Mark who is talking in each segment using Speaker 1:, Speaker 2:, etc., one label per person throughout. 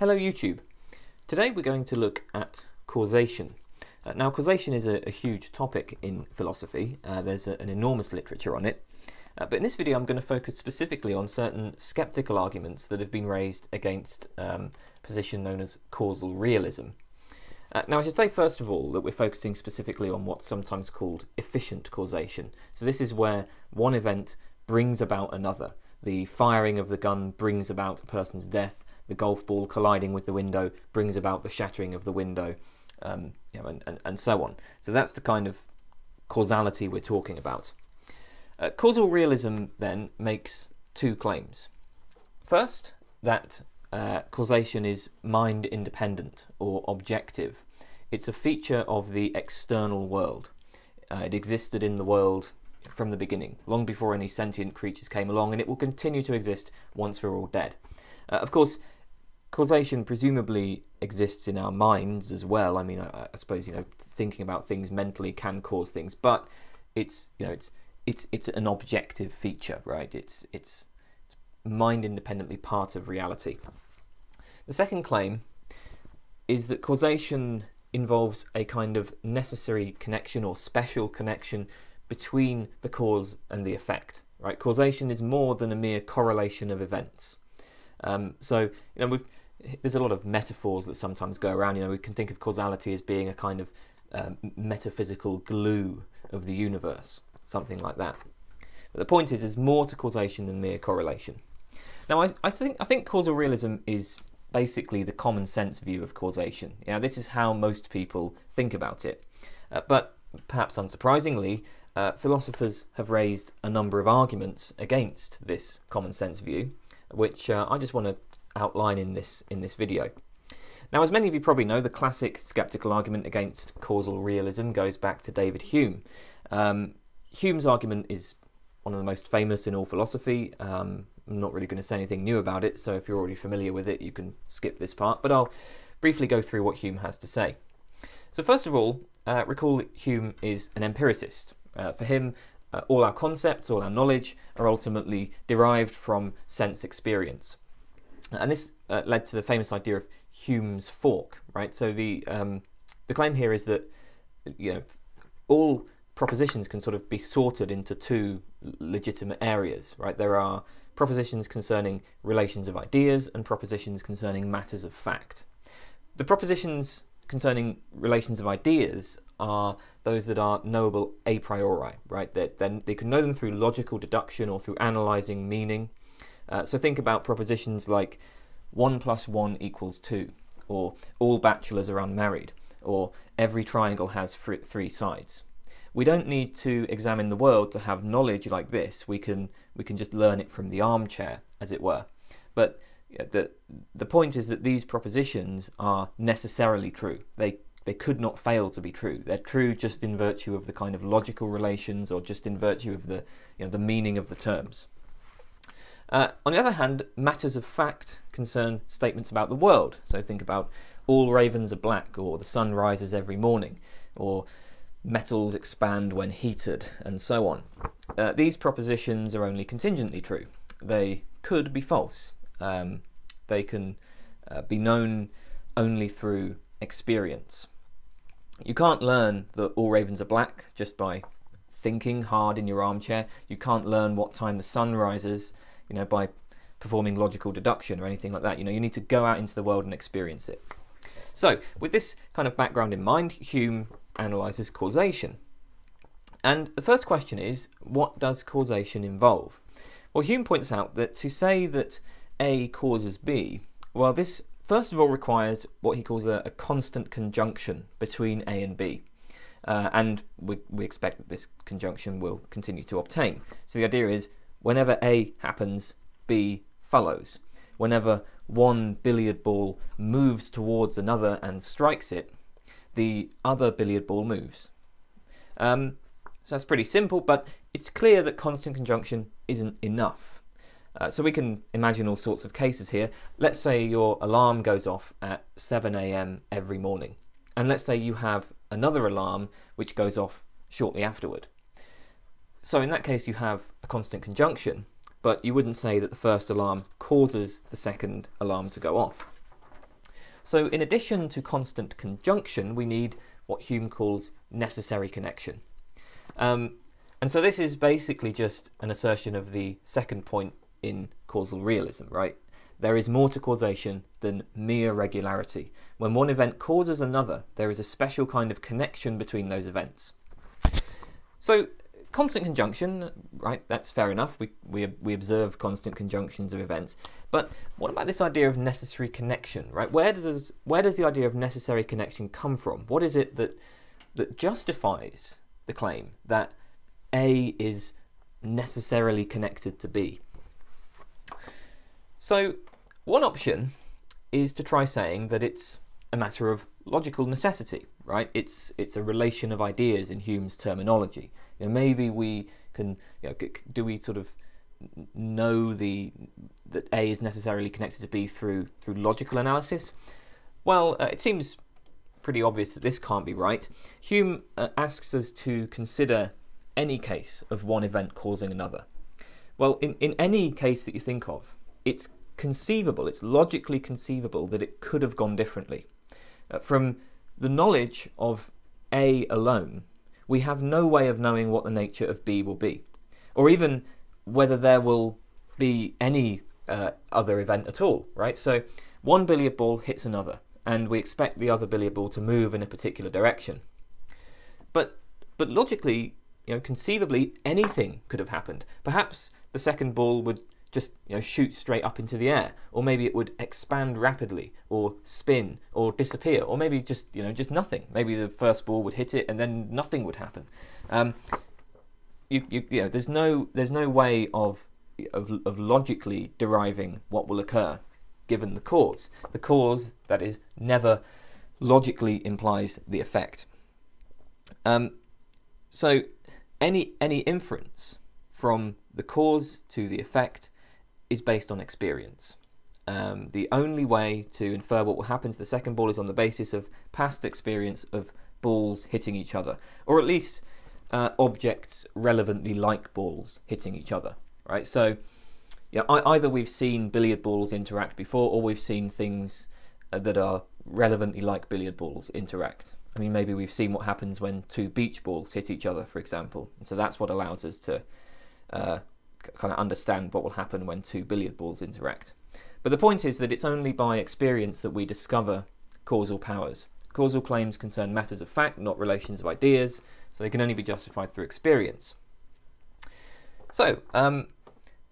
Speaker 1: Hello YouTube. Today we're going to look at causation. Uh, now causation is a, a, huge topic in philosophy, uh, there's a, an enormous literature on it, uh, but in this video I'm going to focus specifically on certain skeptical arguments that have been raised against um, a position known as causal realism. Uh, now I should say first of all that we're focusing specifically on what's sometimes called efficient causation. So this is where one event brings about another. The firing of the gun brings about a person's death, the golf ball colliding with the window brings about the shattering of the window, um, you know, and, and, and, so on. So that's the kind of causality we're talking about. Uh, causal realism then makes two claims. First, that uh, causation is mind independent or objective. It's a feature of the external world. Uh, it existed in the world from the beginning, long before any sentient creatures came along, and it will continue to exist once we're all dead. Uh, of course, causation presumably exists in our minds as well. I mean, I, I, suppose you know thinking about things mentally can cause things, but it's you know it's it's it's an objective feature, right? It's it's, it's mind independently part of reality. The second claim is that causation involves a kind of necessary connection or special connection between the cause and the effect. Right? Causation is more than a mere correlation of events. Um, so you know we've there's a lot of metaphors that sometimes go around. You know, we can think of causality as being a kind of um, metaphysical glue of the universe, something like that. But the point is, there's more to causation than mere correlation. Now, I, I think I think causal realism is basically the common sense view of causation. Yeah, this is how most people think about it. Uh, but perhaps unsurprisingly, uh, philosophers have raised a number of arguments against this common sense view, which uh, I just want to outline in this in this video. Now, as many of you probably know, the classic skeptical argument against causal realism goes back to David Hume. Um, Hume's argument is one of the most famous in all philosophy. Um, I'm not really going to say anything new about it, so if you're already familiar with it, you can skip this part, but I'll briefly go through what Hume has to say. So, first of all, uh, recall that Hume is an empiricist. Uh, for him, uh, all our concepts, all our knowledge are ultimately derived from sense experience. And this uh, led to the famous idea of Hume's fork, right? So the um, the claim here is that you know all propositions can sort of be sorted into two legitimate areas, right? There are propositions concerning relations of ideas and propositions concerning matters of fact. The propositions concerning relations of ideas are those that are knowable a priori, right? That then they can know them through logical deduction or through analyzing meaning. Uh, so think about propositions like 1 plus 1 equals 2, or all bachelors are unmarried, or every triangle has three sides. We don't need to examine the world to have knowledge like this. We can we can just learn it from the armchair, as it were. But the the point is that these propositions are necessarily true. They they could not fail to be true. They're true just in virtue of the kind of logical relations, or just in virtue of the you know the meaning of the terms. Uh, on the other hand, matters of fact concern statements about the world. So think about all ravens are black, or the sun rises every morning, or metals expand when heated, and so on. Uh, these propositions are only contingently true. They could be false. Um, they can uh, be known only through experience. You can't learn that all ravens are black just by thinking hard in your armchair. You can't learn what time the sun rises you know, by performing logical deduction or anything like that. You know, you need to go out into the world and experience it. So, with this kind of background in mind, Hume analyzes causation. And the first question is, what does causation involve? Well, Hume points out that to say that A causes B, well, this first of all requires what he calls a, a constant conjunction between A and B. Uh, and we, we expect that this conjunction will continue to obtain. So the idea is whenever A happens, B follows. Whenever one billiard ball moves towards another and strikes it, the other billiard ball moves. Um, so that's pretty simple, but it's clear that constant conjunction isn't enough. Uh, so we can imagine all sorts of cases here. Let's say your alarm goes off at 7 a.m. every morning. And let's say you have another alarm which goes off shortly afterward. So in that case, you have constant conjunction, but you wouldn't say that the first alarm causes the second alarm to go off. So in addition to constant conjunction, we need what Hume calls necessary connection. Um, and so this is basically just an assertion of the second point in causal realism, right? There is more to causation than mere regularity. When one event causes another, there is a special kind of connection between those events. So constant conjunction, right, that's fair enough. We, we, we observe constant conjunctions of events. But what about this idea of necessary connection, right? Where does, where does the idea of necessary connection come from? What is it that, that justifies the claim that A is necessarily connected to B? So one option is to try saying that it's a matter of logical necessity, right? It's it's a relation of ideas in Hume's terminology. You know, maybe we can, you know, do we sort of know the that A is necessarily connected to B through through logical analysis? Well, uh, it seems pretty obvious that this can't be right. Hume uh, asks us to consider any case of one event causing another. Well, in, in any case that you think of, it's conceivable, it's logically conceivable that it could have gone differently. Uh, from the knowledge of A alone, we have no way of knowing what the nature of B will be, or even whether there will be any uh, other event at all, right? So one billiard ball hits another, and we expect the other billiard ball to move in a particular direction. But but logically, you know, conceivably, anything could have happened. Perhaps the second ball would just you know shoot straight up into the air. Or maybe it would expand rapidly or spin or disappear. Or maybe just you know just nothing. Maybe the first ball would hit it and then nothing would happen. Um, you, you, you know there's no there's no way of, of of logically deriving what will occur given the cause. The cause that is never logically implies the effect. Um, so any any inference from the cause to the effect is based on experience. Um, the only way to infer what will happen to the second ball is on the basis of past experience of balls hitting each other, or at least uh, objects relevantly like balls hitting each other. Right. So, yeah, either we've seen billiard balls interact before, or we've seen things uh, that are relevantly like billiard balls interact. I mean, maybe we've seen what happens when two beach balls hit each other, for example, and so that's what allows us to uh, kind of understand what will happen when two billiard balls interact. But the point is that it's only by experience that we discover causal powers. Causal claims concern matters of fact, not relations of ideas, so they can only be justified through experience. So, um,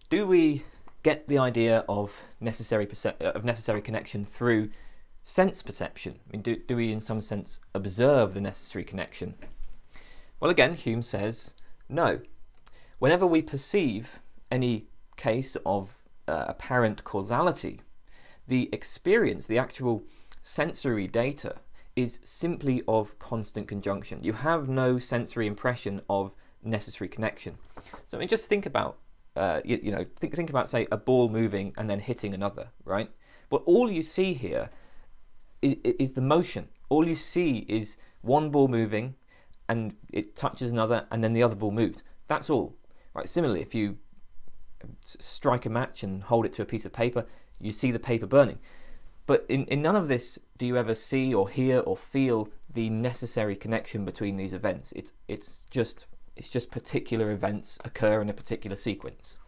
Speaker 1: do we get the idea of necessary of necessary connection through sense perception? I mean, do, do we in some sense observe the necessary connection? Well, again, Hume says no. Whenever we perceive any case of uh, apparent causality, the experience, the actual sensory data, is simply of constant conjunction. You have no sensory impression of necessary connection. So I mean, just think about, uh, you, you, know, think, think about, say, a ball moving and then hitting another, right? But all you see here is, is the motion. All you see is one ball moving and it touches another and then the other ball moves. That's all. Right. Similarly, if you strike a match and hold it to a piece of paper, you see the paper burning. But in, in none of this do you ever see or hear or feel the necessary connection between these events. It's it's just it's just particular events occur in a particular sequence.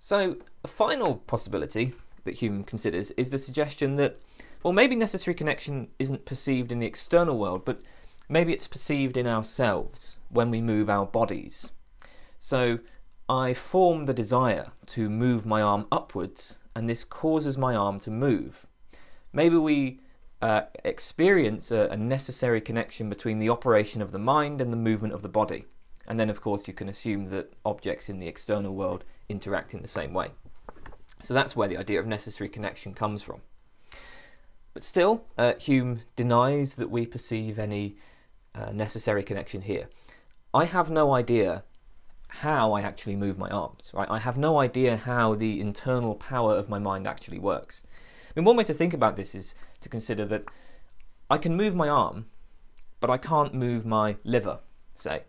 Speaker 1: So a final possibility that Hume considers is the suggestion that well maybe necessary connection isn't perceived in the external world, but maybe it's perceived in ourselves when we move our bodies. So I form the desire to move my arm upwards, and this causes my arm to move. Maybe we uh, experience a, a necessary connection between the operation of the mind and the movement of the body. And then, of course, you can assume that objects in the external world interact in the same way. So that's where the idea of necessary connection comes from. But still, uh, Hume denies that we perceive any uh, necessary connection here. I have no idea how I actually move my arms, right? I have no idea how the internal power of my mind actually works. I mean, one way to think about this is to consider that I can move my arm, but I can't move my liver, say.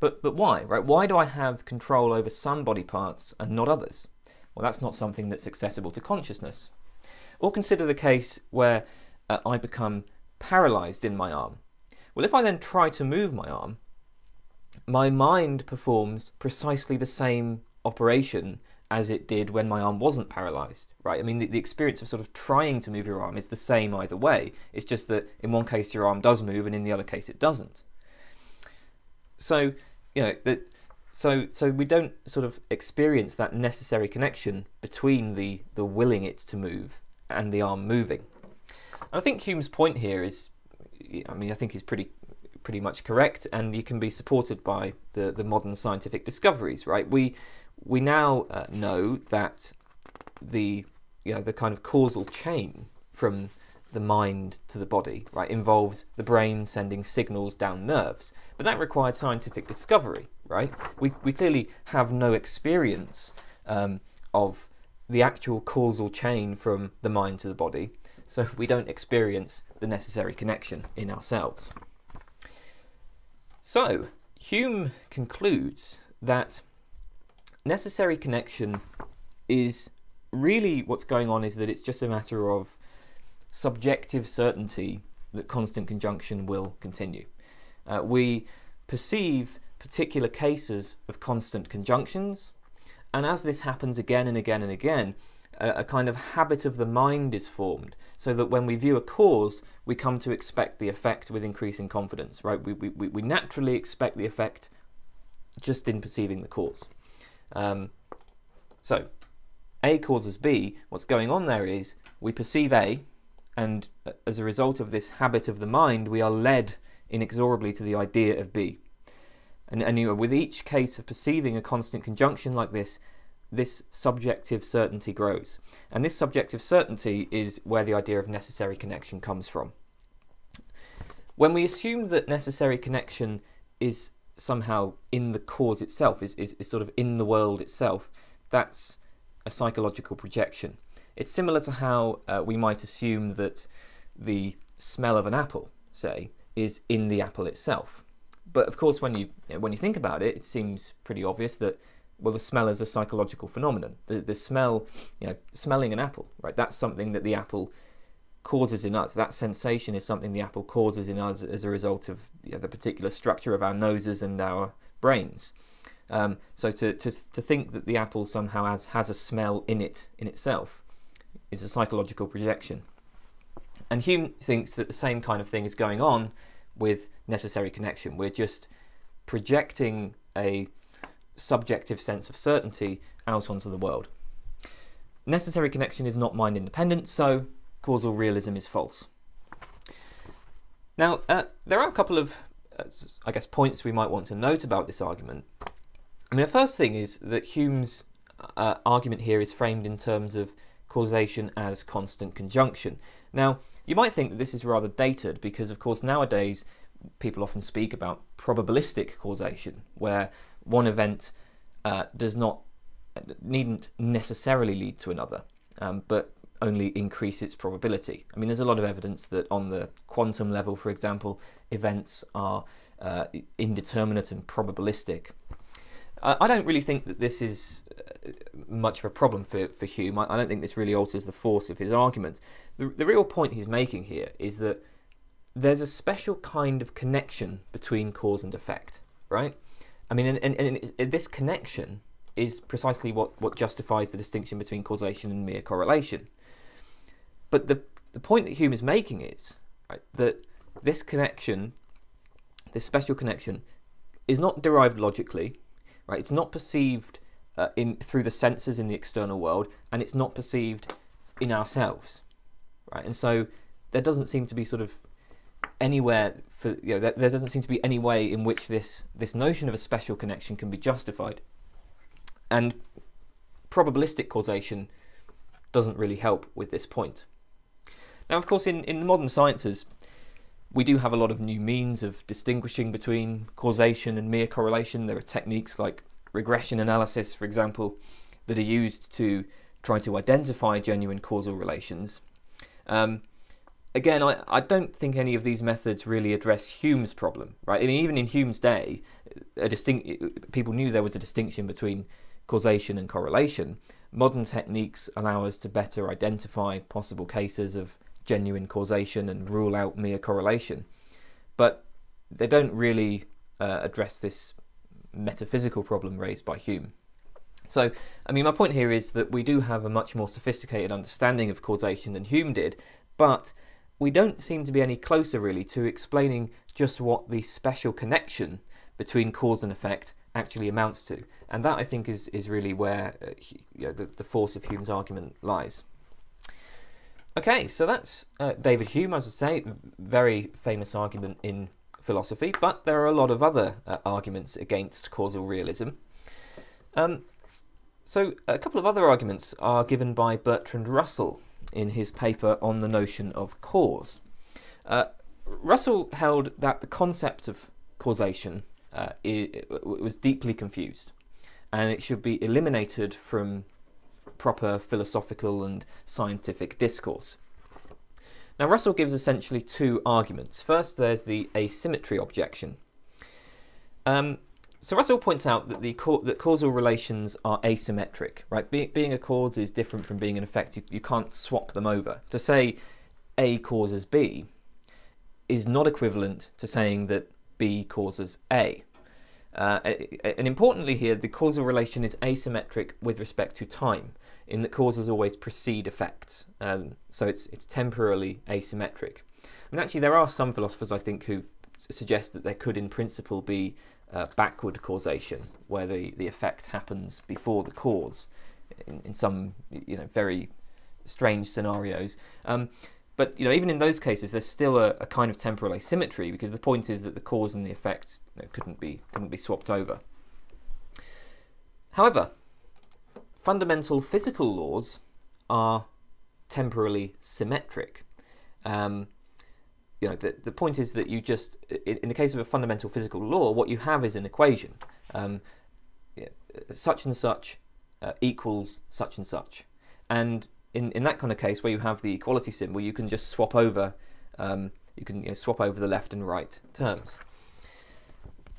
Speaker 1: But, but why, right? Why do I have control over some body parts and not others? Well, that's not something that's accessible to consciousness. Or consider the case where uh, I become paralyzed in my arm. Well, if I then try to move my arm, my mind performs precisely the same operation as it did when my arm wasn't paralyzed, right? I mean, the, the, experience of sort of trying to move your arm is the same either way. It's just that in one case your arm does move and in the other case it doesn't. So, you know, that so so we don't sort of experience that necessary connection between the the willing it to move and the arm moving. And I think Hume's point here is, I mean, I think he's pretty pretty much correct, and you can be supported by the the modern scientific discoveries, right? We we now uh, know that the you know the kind of causal chain from the mind to the body, right, involves the brain sending signals down nerves. But that required scientific discovery, right? We, we clearly have no experience um, of the actual causal chain from the mind to the body, so we don't experience the necessary connection in ourselves. So, Hume concludes that necessary connection is really what's going on is that it's just a matter of subjective certainty that constant conjunction will continue. Uh, we perceive particular cases of constant conjunctions, and as this happens again and again and again, a, kind of habit of the mind is formed, so that when we view a cause, we come to expect the effect with increasing confidence, right? We, we, we naturally expect the effect just in perceiving the cause. Um, so, A causes B. What's going on there is we perceive A, and as a result of this habit of the mind, we are led inexorably to the idea of B. And, and you know, with each case of perceiving a constant conjunction like this, this subjective certainty grows. And this subjective certainty is where the idea of necessary connection comes from. When we assume that necessary connection is somehow in the cause itself, is, is, is sort of in the world itself, that's a psychological projection. It's similar to how uh, we might assume that the smell of an apple, say, is in the apple itself. But of course, when you, when you think about it, it seems pretty obvious that well, the smell is a psychological phenomenon. The, the smell, you know, smelling an apple, right? That's something that the apple causes in us. That sensation is something the apple causes in us as a result of you know, the particular structure of our noses and our brains. Um, so to, to, to think that the apple somehow has, has a smell in it in itself is a psychological projection. And Hume thinks that the same kind of thing is going on with necessary connection. We're just projecting a subjective sense of certainty out onto the world. Necessary connection is not mind independent, so causal realism is false. Now, uh, there are a couple of, uh, I guess, points we might want to note about this argument. I mean, the first thing is that Hume's uh, argument here is framed in terms of causation as constant conjunction. Now, you might think that this is rather dated because, of course, nowadays people often speak about probabilistic causation, where one event uh, does not needn't necessarily lead to another, um, but only increase its probability. I mean, there's a lot of evidence that on the quantum level, for example, events are uh, indeterminate and probabilistic. I don't really think that this is uh, much of a problem for, for Hume. I don't think this really alters the force of his argument. The, the real point he's making here is that there's a special kind of connection between cause and effect, right? I mean, and, and, and this connection is precisely what, what justifies the distinction between causation and mere correlation. But the, the point that Hume is making is right, that this connection, this special connection, is not derived logically, right? It's not perceived uh, in through the senses in the external world, and it's not perceived in ourselves, right? And so there doesn't seem to be sort of anywhere for you know there, doesn't seem to be any way in which this this notion of a special connection can be justified, and probabilistic causation doesn't really help with this point. Now, of course, in, in modern sciences, we do have a lot of new means of distinguishing between causation and mere correlation. There are techniques like regression analysis, for example, that are used to try to identify genuine causal relations. Um, again, I, I don't think any of these methods really address Hume's problem, right? I mean, even in Hume's day, a distinct people knew there was a distinction between causation and correlation, modern techniques allow us to better identify possible cases of genuine causation and rule out mere correlation. But they don't really uh, address this metaphysical problem raised by Hume. So, I mean, my point here is that we do have a much more sophisticated understanding of causation than Hume did, but we don't seem to be any closer really to explaining just what the special connection between cause and effect actually amounts to. And that I think is, is really where uh, you know, the, the force of Hume's argument lies. Okay, so that's uh, David Hume, as I say, very famous argument in philosophy, but there are a lot of other uh, arguments against causal realism. Um, so, a couple of other arguments are given by Bertrand Russell in his paper on the notion of cause. Uh, Russell held that the concept of causation uh, was deeply confused and it should be eliminated from proper philosophical and scientific discourse. Now, Russell gives essentially two arguments. First, there's the asymmetry objection. Um, so Russell points out that the that causal relations are asymmetric, right? Be being a cause is different from being an effect. You, you can't swap them over. To say A causes B is not equivalent to saying that B causes A. Uh, and importantly here, the causal relation is asymmetric with respect to time in that causes always precede effects. Um, so it's, it's temporally asymmetric. And actually, there are some philosophers, I think, who suggest that there could, in principle, be uh, backward causation, where the, the effect happens before the cause in, in some you know very strange scenarios. Um, but you know, even in those cases, there's still a, a, kind of temporal asymmetry because the point is that the cause and the effect you know, couldn't be couldn't be swapped over. However, fundamental physical laws are temporally symmetric. Um, you know, the, the point is that you just, in, in, the case of a fundamental physical law, what you have is an equation. Um, such and such uh, equals such and such. And in, in that kind of case, where you have the equality symbol, you can just swap over, um, you can you know, swap over the left and right terms.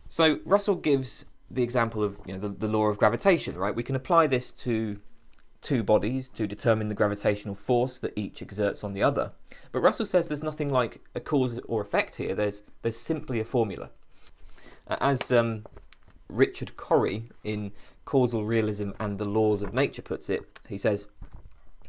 Speaker 1: So Russell gives the example of you know, the, the law of gravitation, right? We can apply this to two bodies to determine the gravitational force that each exerts on the other. But Russell says there's nothing like a cause or effect here, there's, there's simply a formula. As um, Richard Corry in Causal Realism and the Laws of Nature puts it, he says,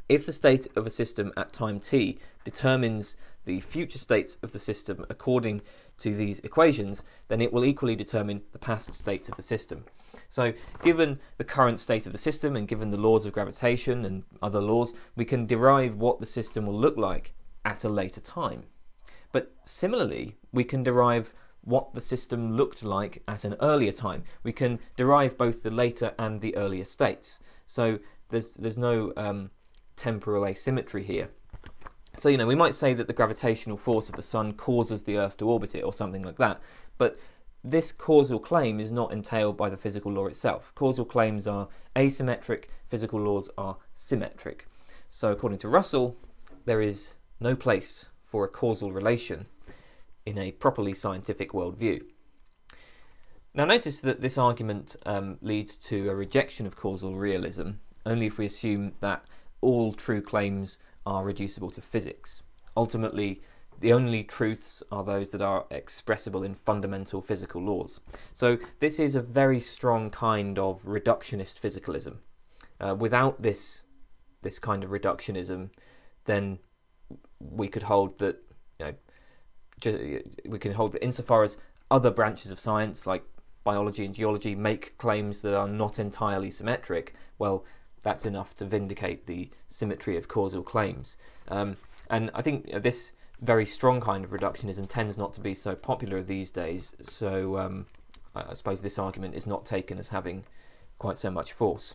Speaker 1: if the state of a system at time t determines the future states of the system according to these equations, then it will equally determine the past states of the system. So given the current state of the system and given the laws of gravitation and other laws, we can derive what the system will look like at a later time. But similarly, we can derive what the system looked like at an earlier time. We can derive both the later and the earlier states. So there's there's no um, temporal asymmetry here. So, you know, we might say that the gravitational force of the Sun causes the Earth to orbit it or something like that, but this causal claim is not entailed by the physical law itself. Causal claims are asymmetric, physical laws are symmetric. So, according to Russell, there is no place for a causal relation in a properly scientific worldview. Now, notice that this argument um, leads to a rejection of causal realism only if we assume that all true claims are reducible to physics. Ultimately, the only truths are those that are expressible in fundamental physical laws. So, this is a very strong kind of reductionist physicalism. Uh, without this, this kind of reductionism, then we could hold that, you know, we can hold that insofar as other branches of science, like biology and geology, make claims that are not entirely symmetric, well, that's enough to vindicate the symmetry of causal claims. Um, and I think this very strong kind of reductionism tends not to be so popular these days, so um, I suppose this argument is not taken as having quite so much force.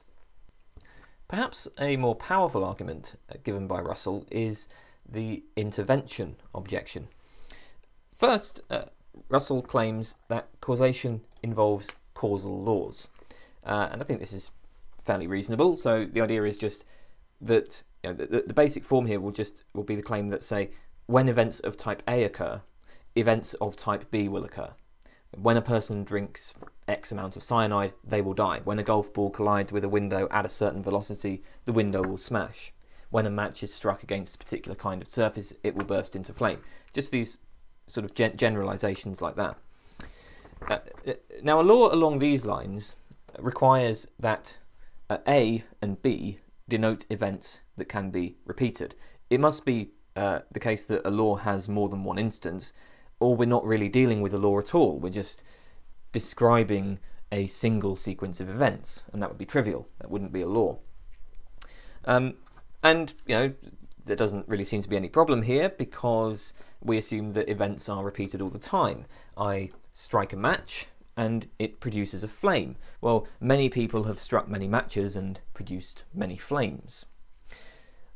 Speaker 1: Perhaps a more powerful argument uh, given by Russell is the intervention objection. First, uh, Russell claims that causation involves causal laws. Uh, and I think this is fairly reasonable. So the idea is just that you know, the, the basic form here will just will be the claim that say when events of type A occur, events of type B will occur. When a person drinks X amount of cyanide, they will die. When a golf ball collides with a window at a certain velocity, the window will smash. When a match is struck against a particular kind of surface, it will burst into flame. Just these sort of gen- generalizations like that. Uh, uh now, a law along these lines requires that uh, A and B denote events that can be repeated. It must be uh, the case that a law has more than one instance, or we're not really dealing with a law at all. We're just describing a single sequence of events, and that would be trivial. That wouldn't be a law. Um, and, you know, there doesn't really seem to be any problem here because we assume that events are repeated all the time. I strike a match, and it produces a flame. Well, many people have struck many matches and produced many flames.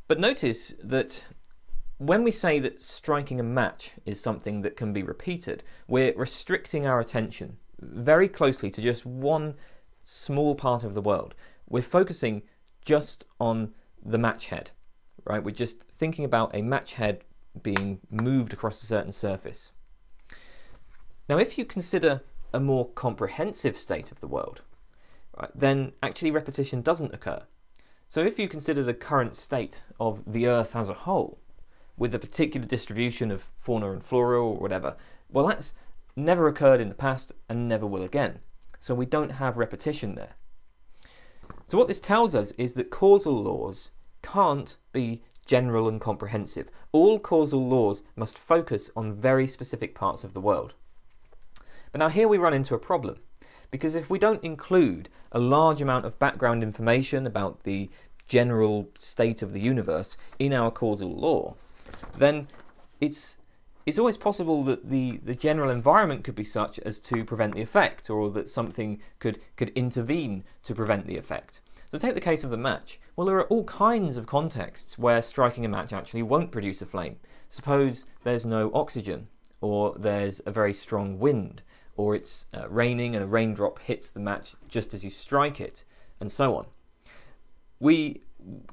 Speaker 1: But notice that when we say that striking a match is something that can be repeated, we're restricting our attention very closely to just one small part of the world. We're focusing just on the match head, right? We're just thinking about a match head being moved across a certain surface. Now, if you consider a more comprehensive state of the world, right, then actually repetition doesn't occur. So if you consider the current state of the Earth as a whole, with a particular distribution of fauna and flora or whatever, well, that's never occurred in the past and never will again. So we don't have repetition there. So what this tells us is that causal laws can't be general and comprehensive. All causal laws must focus on very specific parts of the world. But now here we run into a problem. Because if we don't include a large amount of background information about the general state of the universe in our causal law, then it's it's always possible that the, the general environment could be such as to prevent the effect, or that something could, could intervene to prevent the effect. So take the case of the match. Well, there are all kinds of contexts where striking a match actually won't produce a flame. Suppose there's no oxygen, or there's a very strong wind, or it's uh, raining and a raindrop hits the match just as you strike it, and so on. We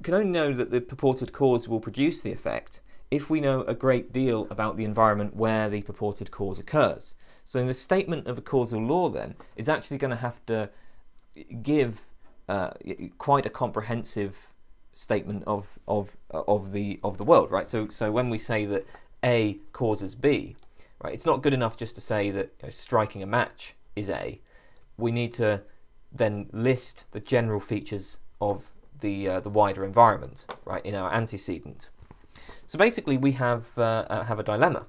Speaker 1: can only know that the purported cause will produce the effect if we know a great deal about the environment where the purported cause occurs. So the statement of a causal law then is actually going to have to give uh, quite a comprehensive statement of of of the of the world, right? So so when we say that A causes B, Right? It's not good enough just to say that you know, striking a match is A. We need to then list the general features of the uh, the wider environment, right, in our antecedent. So basically, we have uh, uh, have a dilemma.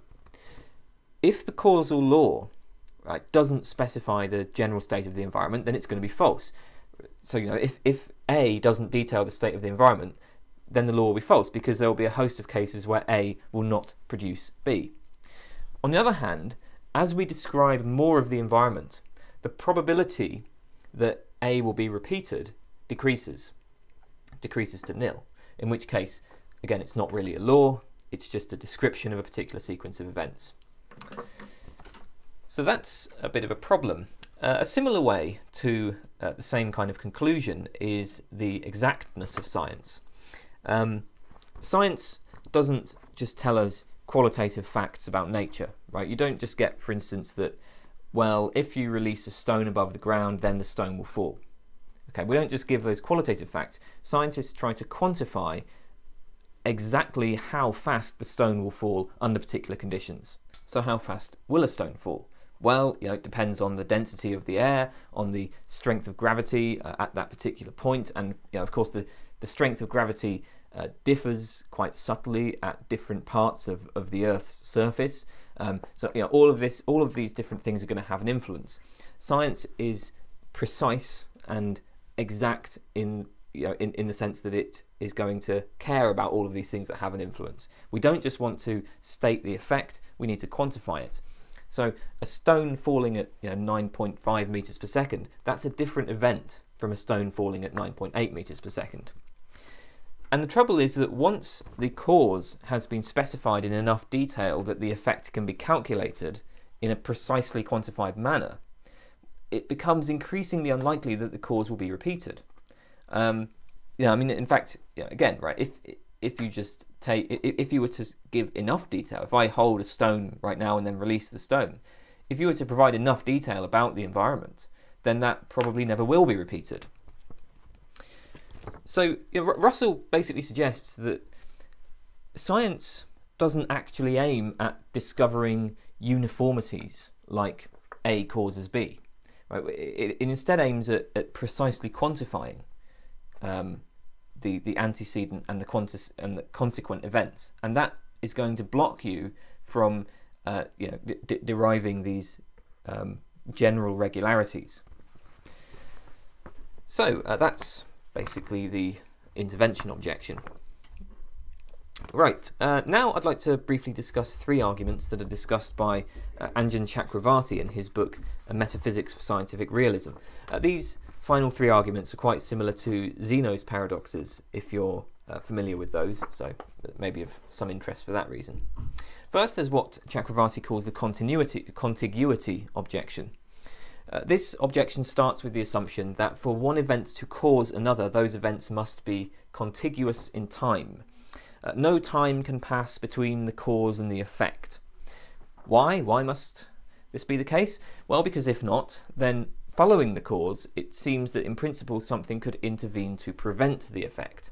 Speaker 1: If the causal law right doesn't specify the general state of the environment, then it's going to be false. So you know, if if A doesn't detail the state of the environment, then the law will be false because there will be a host of cases where A will not produce B. On the other hand, as we describe more of the environment, the probability that A will be repeated decreases, decreases to nil, in which case, again, it's not really a law, it's just a description of a particular sequence of events. So that's a bit of a problem. Uh, a similar way to uh, the same kind of conclusion is the exactness of science. Um, science doesn't just tell us qualitative facts about nature, right? You don't just get, for instance, that, well, if you release a stone above the ground, then the stone will fall. Okay, we don't just give those qualitative facts. Scientists try to quantify exactly how fast the stone will fall under particular conditions. So, how fast will a stone fall? Well, you know, it depends on the density of the air, on the strength of gravity uh, at that particular point, and you know, of course, the, the strength of gravity uh, differs quite subtly at different parts of, of the Earth's surface. Um, so you know, all of this, all of these different things are going to have an influence. Science is precise and exact in you know, in, in the sense that it is going to care about all of these things that have an influence. We don't just want to state the effect, we need to quantify it. So a stone falling at you know, 9.5 meters per second, that's a different event from a stone falling at 9.8 meters per second. And the trouble is that once the cause has been specified in enough detail that the effect can be calculated in a precisely quantified manner, it becomes increasingly unlikely that the cause will be repeated. Um, know, I mean, in fact, again, right? If if you just take, if you were to give enough detail, if I hold a stone right now and then release the stone, if you were to provide enough detail about the environment, then that probably never will be repeated. So you know, Russell basically suggests that science doesn't actually aim at discovering uniformities like A causes B. Right? It, it instead aims at, at precisely quantifying um, the, the antecedent and the, quantis, and the consequent events. And that is going to block you from uh, you know, deriving these um, general regularities. So uh, that's basically the intervention objection. Right, uh, now I'd like to briefly discuss three arguments that are discussed by uh, Anjan Chakravartty in his book A Metaphysics for Scientific Realism. Uh, these final three arguments are quite similar to Zeno's paradoxes, if you're uh, familiar with those, so maybe of some interest for that reason. First, there's what Chakravartty calls the continuity, contiguity objection. Uh, this objection starts with the assumption that for one event to cause another, those events must be contiguous in time. Uh, no time can pass between the cause and the effect. Why? Why must this be the case? Well, because if not, then following the cause, it seems that in principle something could intervene to prevent the effect.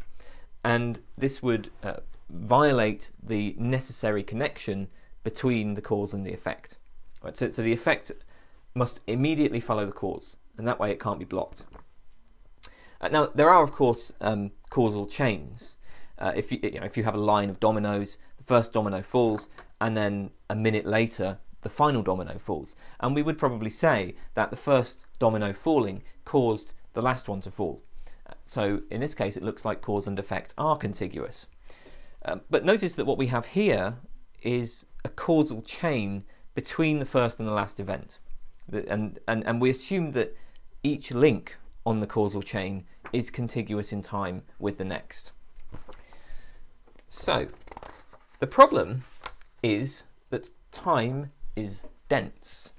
Speaker 1: And this would uh, violate the necessary connection between the cause and the effect. Right, so, so the effect must immediately follow the cause, and that way it can't be blocked. Uh, now, there are, of course, um, causal chains. Uh, if, you, you know, if you have a line of dominoes, the first domino falls, and then a minute later, the final domino falls. And we would probably say that the first domino falling caused the last one to fall. So in this case, it looks like cause and effect are contiguous. Um, but notice that what we have here is a causal chain between the first and the last event and, and, and we assume that each link on the causal chain is contiguous in time with the next. So, the problem is that time is dense.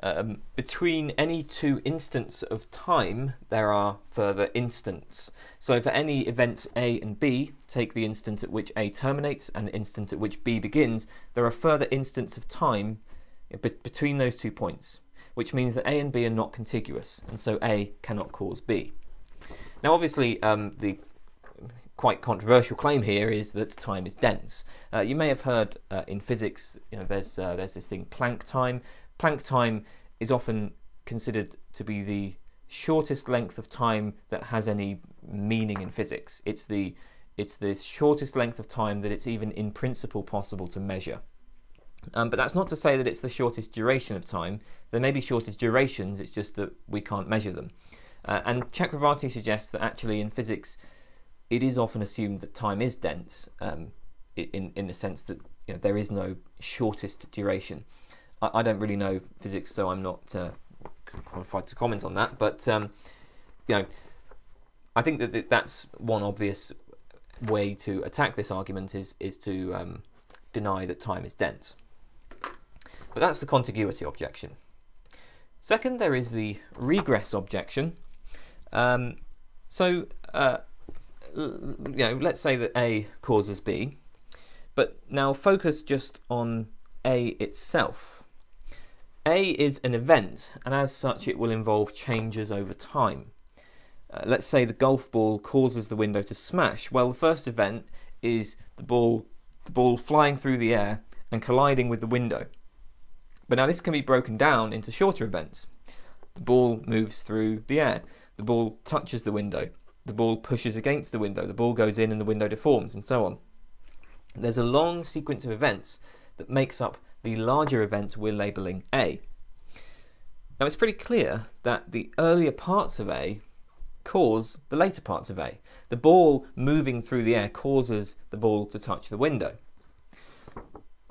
Speaker 1: Um, between any two instants of time, there are further instants. So for any events A and B, take the instant at which A terminates and the instant at which B begins, there are further instants of time between those two points which means that A and B are not contiguous, and so A cannot cause B. Now, obviously, um, the quite controversial claim here is that time is dense. Uh, you may have heard uh, in physics, you know, there's uh, there's this thing Planck time. Planck time is often considered to be the shortest length of time that has any meaning in physics. It's the it's the shortest length of time that it's even in principle possible to measure. Um, but that's not to say that it's the shortest duration of time. There may be shortest durations, it's just that we can't measure them. Uh, and Chakravartty suggests that actually in physics, it is often assumed that time is dense um, in, in the sense that you know, there is no shortest duration. I, I, don't really know physics, so I'm not uh, qualified to comment on that. But um, you know, I think that that's one obvious way to attack this argument is is to um, deny that time is dense. But that's the contiguity objection. Second, there is the regress objection. Um, so, uh, you know, let's say that A causes B, but now focus just on A itself. A is an event, and as such, it will involve changes over time. Uh, let's say the golf ball causes the window to smash. Well, the first event is the ball, the ball flying through the air and colliding with the window. But now this can be broken down into shorter events. The ball moves through the air. The ball touches the window. The ball pushes against the window. The ball goes in and the window deforms and so on. There's a long sequence of events that makes up the larger event we're labelling A. Now it's pretty clear that the earlier parts of A cause the later parts of A. The ball moving through the air causes the ball to touch the window.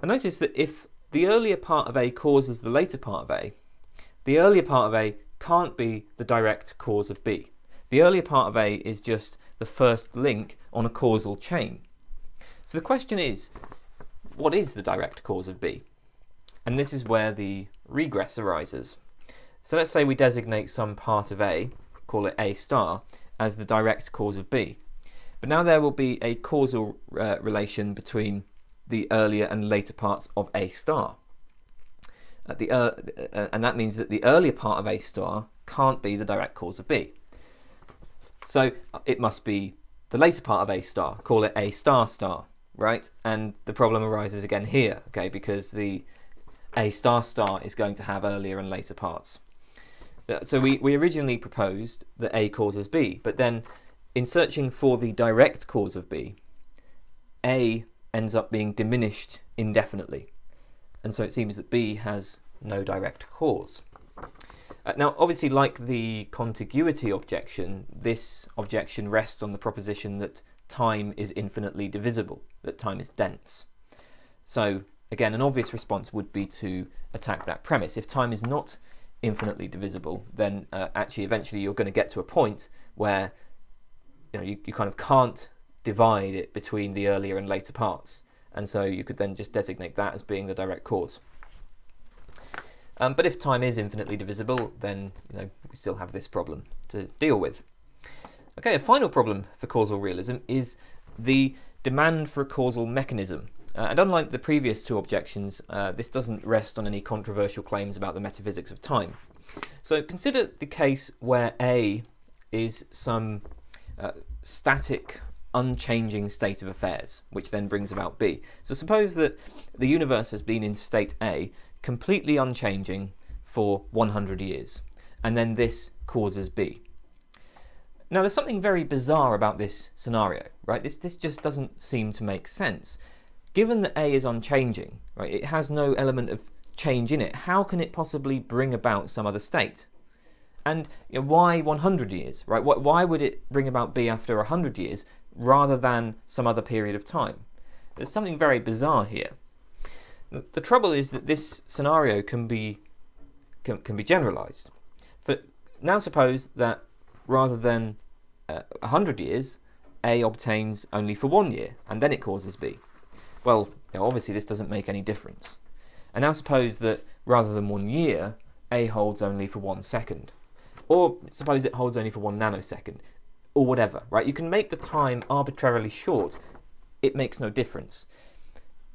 Speaker 1: And notice that if the earlier part of A causes the later part of A, the earlier part of A can't be the direct cause of B. The earlier part of A is just the first link on a causal chain. So the question is, what is the direct cause of B? And this is where the regress arises. So let's say we designate some part of A, call it A star, as the direct cause of B. But now there will be a causal uh, relation between the earlier and later parts of A star. Uh, the, uh, and that means that the earlier part of A star can't be the direct cause of B. So it must be the later part of A star, call it A star star, right? And the problem arises again here, okay, because the A star star is going to have earlier and later parts. Uh, so we, we originally proposed that A causes B, but then in searching for the direct cause of B, A ends up being diminished indefinitely. And so it seems that B has no direct cause. Uh, now, obviously, like the contiguity objection, this objection rests on the proposition that time is infinitely divisible, that time is dense. So, again, an obvious response would be to attack that premise. If time is not infinitely divisible, then uh, actually eventually you're going to get to a point where you know you, you kind of can't divide it between the earlier and later parts. And so you could then just designate that as being the direct cause. Um, but if time is infinitely divisible, then you know we still have this problem to deal with. Okay, a final problem for causal realism is the demand for a causal mechanism. Uh, and unlike the previous two objections, uh, this doesn't rest on any controversial claims about the metaphysics of time. So consider the case where A is some uh, static, unchanging state of affairs, which then brings about B. So suppose that the universe has been in state A completely unchanging for 100 years, and then this causes B. Now, there's something very bizarre about this scenario, right? This, this just doesn't seem to make sense. Given that A is unchanging, right, it has no element of change in it, how can it possibly bring about some other state? And you know, why 100 years, right? Why would it bring about B after 100 years rather than some other period of time? There's something very bizarre here. The trouble is that this scenario can be can, can be generalized. For now, suppose that rather than uh, 100 years, A obtains only for one year, and then it causes B. Well, you know, obviously this doesn't make any difference. And now suppose that rather than one year, A holds only for one second. Or suppose it holds only for one nanosecond, or whatever, right? You can make the time arbitrarily short. It makes no difference.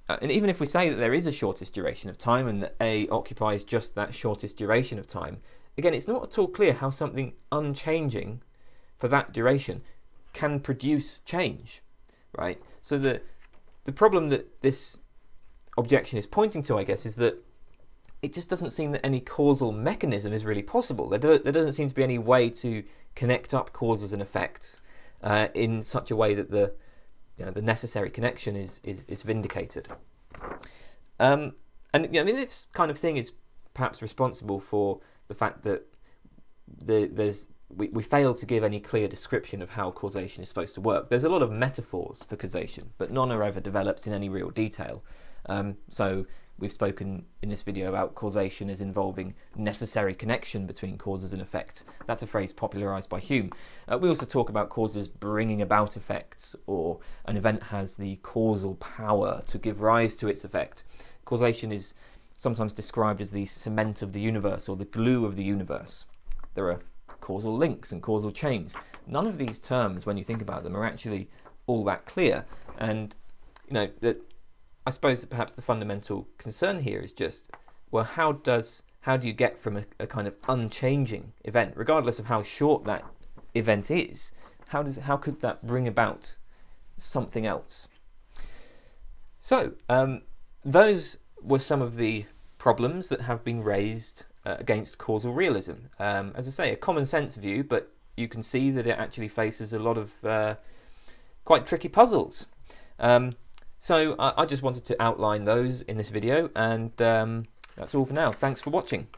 Speaker 1: Uh, and even if we say that there is a shortest duration of time and that A occupies just that shortest duration of time, again, it's not at all clear how something unchanging for that duration can produce change, right? So the the problem that this objection is pointing to, I guess, is that it just doesn't seem that any causal mechanism is really possible. There, do, there doesn't seem to be any way to connect up causes and effects uh, in such a way that the you know, the necessary connection is is, is vindicated. Um, and you know, I mean, this kind of thing is perhaps responsible for the fact that the, there's we, we fail to give any clear description of how causation is supposed to work. There's a lot of metaphors for causation, but none are ever developed in any real detail. Um, so we've spoken in this video about causation as involving necessary connection between causes and effects. That's a phrase popularized by Hume. Uh, we also talk about causes bringing about effects, or an event has the causal power to give rise to its effect. Causation is sometimes described as the cement of the universe or the glue of the universe. There are causal links and causal chains. None of these terms, when you think about them, are actually all that clear. And you know that I suppose that perhaps the fundamental concern here is just, well, how does how do you get from a, a kind of unchanging event, regardless of how short that event is, how does how could that bring about something else? So um, those were some of the problems that have been raised uh, against causal realism. Um, as I say, a common sense view, but you can see that it actually faces a lot of uh, quite tricky puzzles. Um, so I, I, just wanted to outline those in this video, and um, that's all for now. Thanks for watching.